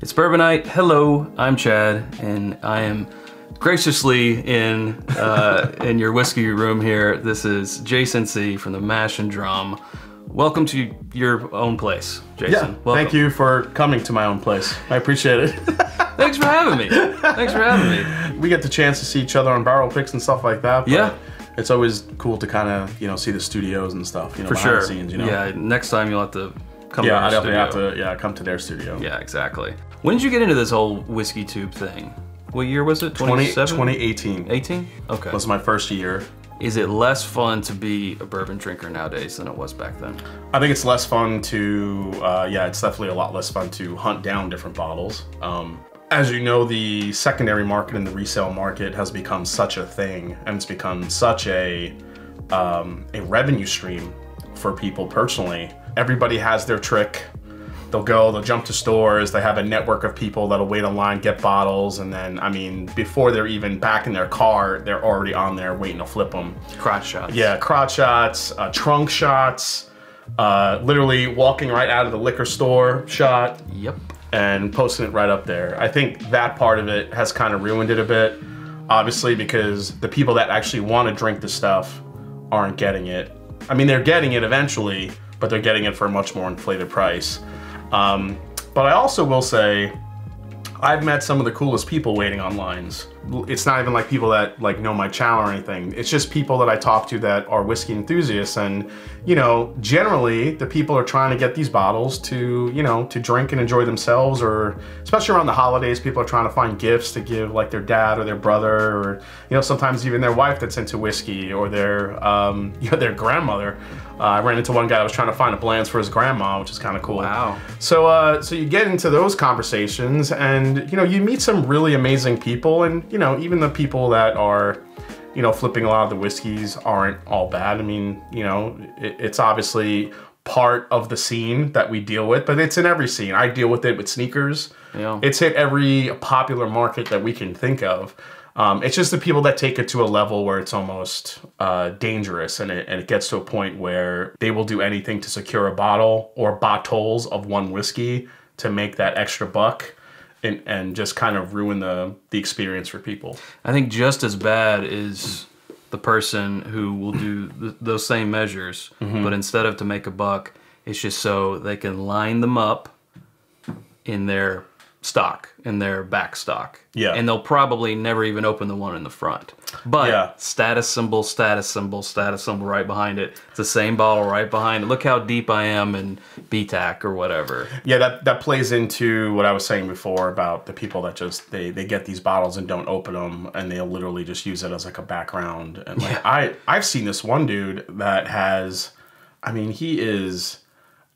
It's Bourbon Night. Hello, I'm Chad, and I am graciously in uh, in your whiskey room here. This is Jason C from the Mash and Drum. Welcome to your own place, Jason. Yeah, Welcome. thank you for coming to my own place. I appreciate it. Thanks for having me. Thanks for having me. we get the chance to see each other on barrel picks and stuff like that. but Yeah. It's always cool to kind of, you know, see the studios and stuff, you know, For behind sure. the scenes, you know. Yeah, next time you'll have to come Yeah, to I definitely have to, yeah, come to their studio. Yeah, exactly. When did you get into this whole whiskey tube thing? What year was it? 20, 2018 18? Okay. was my first year. Is it less fun to be a bourbon drinker nowadays than it was back then? I think it's less fun to, uh, yeah, it's definitely a lot less fun to hunt down different bottles. Um, as you know, the secondary market and the resale market has become such a thing, and it's become such a um, a revenue stream for people personally. Everybody has their trick. They'll go, they'll jump to stores, they have a network of people that'll wait online, get bottles, and then, I mean, before they're even back in their car, they're already on there waiting to flip them. Crotch shots. Yeah, crotch shots, uh, trunk shots, uh, literally walking right out of the liquor store shot Yep. and posting it right up there. I think that part of it has kind of ruined it a bit, obviously, because the people that actually want to drink the stuff aren't getting it. I mean, they're getting it eventually, but they're getting it for a much more inflated price. Um, but I also will say, I've met some of the coolest people waiting on lines. It's not even like people that like know my channel or anything. It's just people that I talk to that are whiskey enthusiasts and you know, generally the people are trying to get these bottles to, you know, to drink and enjoy themselves or especially around the holidays people are trying to find gifts to give like their dad or their brother or you know, sometimes even their wife that's into whiskey or their um, you know, their grandmother. Uh, I ran into one guy that was trying to find a Blanton's for his grandma, which is kind of cool. Wow. So, uh, so you get into those conversations, and you know, you meet some really amazing people, and you know, even the people that are, you know, flipping a lot of the whiskeys aren't all bad. I mean, you know, it, it's obviously part of the scene that we deal with, but it's in every scene. I deal with it with sneakers. Yeah. It's hit every popular market that we can think of. Um, it's just the people that take it to a level where it's almost uh, dangerous, and it, and it gets to a point where they will do anything to secure a bottle or bottles of one whiskey to make that extra buck, and, and just kind of ruin the the experience for people. I think just as bad is the person who will do th- those same measures, Mm-hmm. but instead of to make a buck, it's just so they can line them up in their stock, in their back stock. Yeah. And they'll probably never even open the one in the front. But Yeah. status symbol, status symbol, status symbol right behind it. It's the same bottle right behind it. Look how deep I am in BTAC or whatever. Yeah, that that plays into what I was saying before about the people that just they they get these bottles and don't open them, and they'll literally just use it as like a background. And like I I've seen this one dude that has, I mean, he is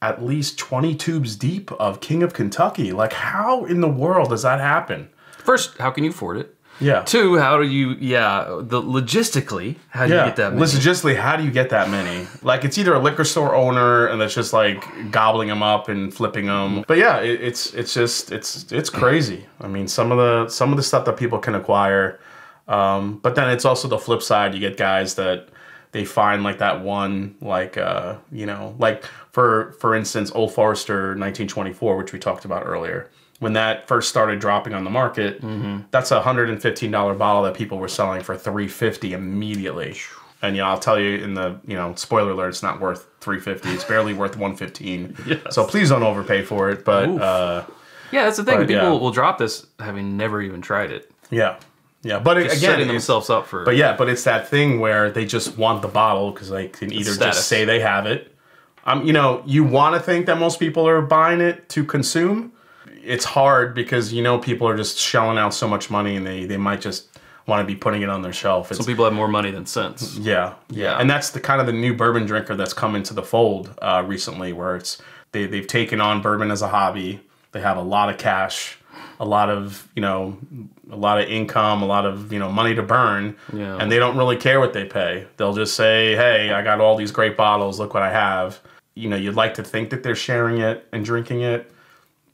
at least twenty tubes deep of King of Kentucky. Like, how in the world does that happen? First, how can you afford it? Yeah. Two, how do you, yeah, the logistically, how do you get that many? logistically, how do you get that many? Like, it's either a liquor store owner and that's just like gobbling them up and flipping them. But yeah, it, it's it's just it's it's crazy. I mean, some of the some of the stuff that people can acquire, um, but then it's also the flip side. You get guys that they find like that one, like uh, you know, like for for instance, Old Forester 1924, which we talked about earlier. When that first started dropping on the market, that's a hundred and fifteen dollar bottle that people were selling for three fifty immediately. And yeah, I'll tell you in the you know, spoiler alert, it's not worth three fifty. It's barely worth one fifteen. Yes. So please don't overpay for it. But uh, yeah, that's the thing. People yeah. will drop this having never even tried it. yeah, yeah. But it, again, setting themselves up for. But yeah, but it's that thing where they just want the bottle because they can either status. just say they have it. Um, you know, you want to think that most people are buying it to consume. It's hard because you know people are just shelling out so much money and they they might just want to be putting it on their shelf. It's, some people have more money than sense. yeah, yeah, Yeah. and that's the kind of the new bourbon drinker that's come into the fold uh, recently, where it's they they've taken on bourbon as a hobby. They have a lot of cash, a lot of you know, a lot of income, a lot of you know money to burn, Yeah. and they don't really care what they pay. They'll just say, "Hey, I got all these great bottles. Look what I have." You know, you'd like to think that they're sharing it and drinking it,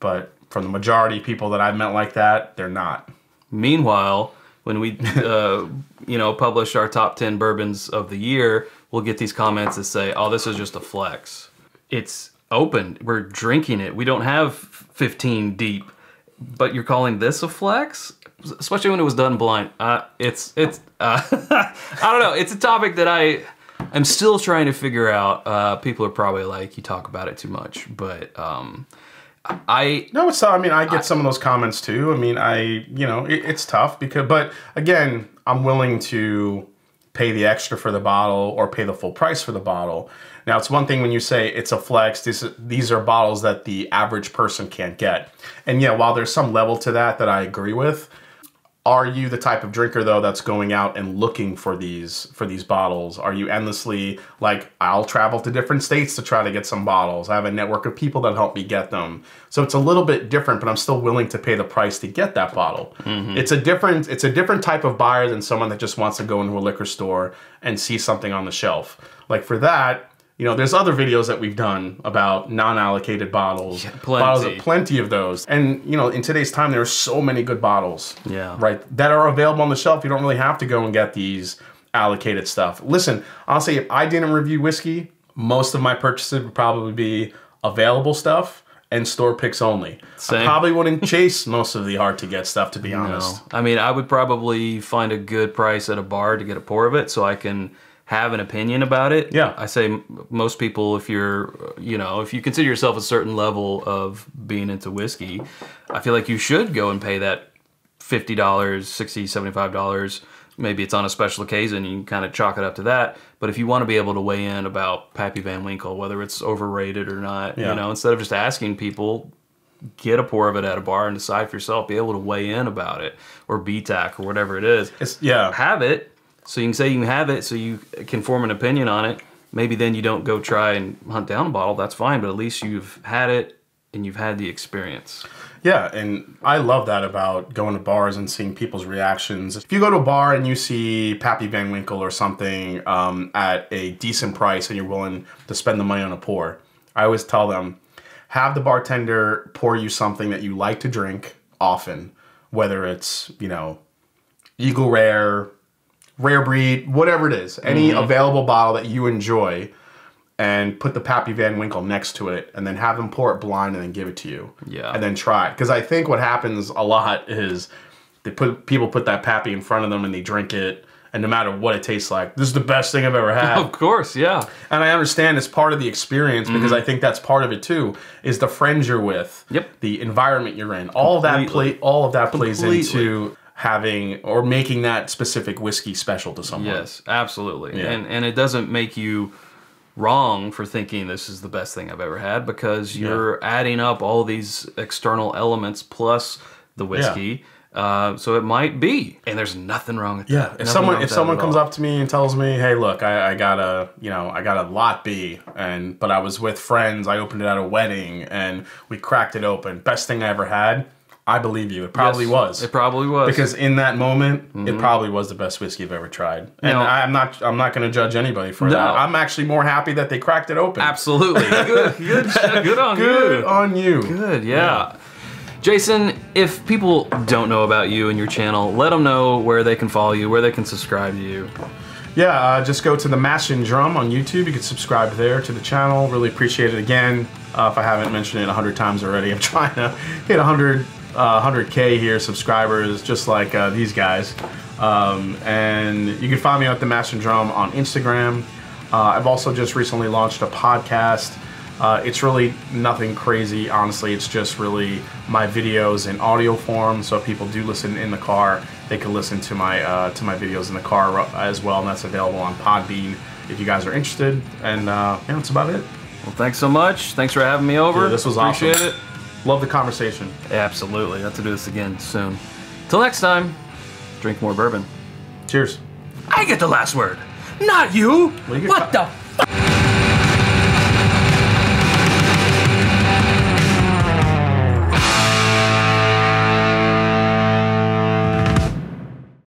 but from the majority of people that I've met like that, they're not. Meanwhile, when we, uh, you know, publish our top ten bourbons of the year, we'll get these comments that say, "Oh, this is just a flex." It's open. We're drinking it. We don't have 15 deep but you're calling this a flex, especially when it was done blind. Uh, it's it's uh, I don't know. It's a topic that I I'm still trying to figure out. Uh, people are probably like, you talk about it too much, but um, I No, it's. I mean, I get some of those comments too. I mean, I you know, it, it's tough because, but again, I'm willing to pay the extra for the bottle or pay the full price for the bottle. Now, it's one thing when you say it's a flex. These these are bottles that the average person can't get, and yeah, while there's some level to that that I agree with. Are you the type of drinker though that's going out and looking for these for these bottles? Are you endlessly like I'll travel to different states to try to get some bottles. I have a network of people that help me get them. So it's a little bit different, but I'm still willing to pay the price to get that bottle. Mm-hmm. It's a different it's a different type of buyer than someone that just wants to go into a liquor store and see something on the shelf. Like for that, you know, there's other videos that we've done about non-allocated bottles. plenty. Bottles, plenty of those. And you know, in today's time, there are so many good bottles. Yeah. Right. That are available on the shelf. You don't really have to go and get these allocated stuff. Listen, honestly, if I didn't review whiskey, most of my purchases would probably be available stuff and store picks only. Same. I probably wouldn't chase most of the hard to get stuff, to be honest. No. I mean, I would probably find a good price at a bar to get a pour of it so I can have an opinion about it. Yeah. I say most people, if you're, you know, if you consider yourself a certain level of being into whiskey, I feel like you should go and pay that $50, $60, $75. Maybe it's on a special occasion, and you can kind of chalk it up to that. But if you want to be able to weigh in about Pappy Van Winkle, whether it's overrated or not, Yeah. you know, instead of just asking people, get a pour of it at a bar and decide for yourself. Be able to weigh in about it, or BTAC, or whatever it is. It's yeah. Have it, so you can say you have it, so you can form an opinion on it. Maybe then you don't go try and hunt down a bottle. That's fine, but at least you've had it and you've had the experience. Yeah, and I love that about going to bars and seeing people's reactions. If you go to a bar and you see Pappy Van Winkle or something um, at a decent price and you're willing to spend the money on a pour, I always tell them have the bartender pour you something that you like to drink often, whether it's, you know, Eagle Rare, Rare Breed, whatever it is, any mm-hmm. available bottle that you enjoy, and put the Pappy Van Winkle next to it, and then have them pour it blind and then give it to you. Yeah. And then try it. Because I think what happens a lot is they put people put that Pappy in front of them and they drink it, and no matter what it tastes like, this is the best thing I've ever had. Of course, yeah. And I understand it's part of the experience because mm-hmm. I think that's part of it too. Is the friends you're with, Yep. the environment you're in, all of that play, all of that plays Completely. into having or making that specific whiskey special to someone. Yes, absolutely. Yeah. And and it doesn't make you wrong for thinking this is the best thing I've ever had because you're adding up all these external elements plus the whiskey. Uh, so it might be, and there's nothing wrong with Yeah, that. if someone if someone comes all. up to me and tells me, "Hey, look, I, I got a you know I got a lot B, and but I was with friends, I opened it at a wedding, and we cracked it open, best thing I ever had," I believe you. It probably Yes, was. It probably was because in that moment, it probably was the best whiskey I've ever tried. And Now- I'm not I'm not going to judge anybody for that. I'm actually more happy that they cracked it open. absolutely good. Good, good on Good you. on you. Good, yeah. Jason, if people don't know about you and your channel, let them know where they can follow you, where they can subscribe to you. Yeah, uh, just go to the Mash and Drum on YouTube. You can subscribe there to the channel. Really appreciate it. Again, uh, if I haven't mentioned it a hundred times already, I'm trying to hit a 100, uh, 100k here subscribers, just like uh, these guys. Um, and you can find me at the Mash and Drum on Instagram. Uh, I've also just recently launched a podcast. Uh, it's really nothing crazy, honestly. It's just really my videos in audio form. So if people do listen in the car, they can listen to my uh, to my videos in the car as well, and that's available on Podbean if you guys are interested. And uh, yeah, that's about it. Well, thanks so much. Thanks for having me over. Yeah, this was Appreciate awesome. it. Love the conversation. Absolutely. Have to do this again soon. Till next time, drink more bourbon. Cheers. I get the last word, not you. Well, you what the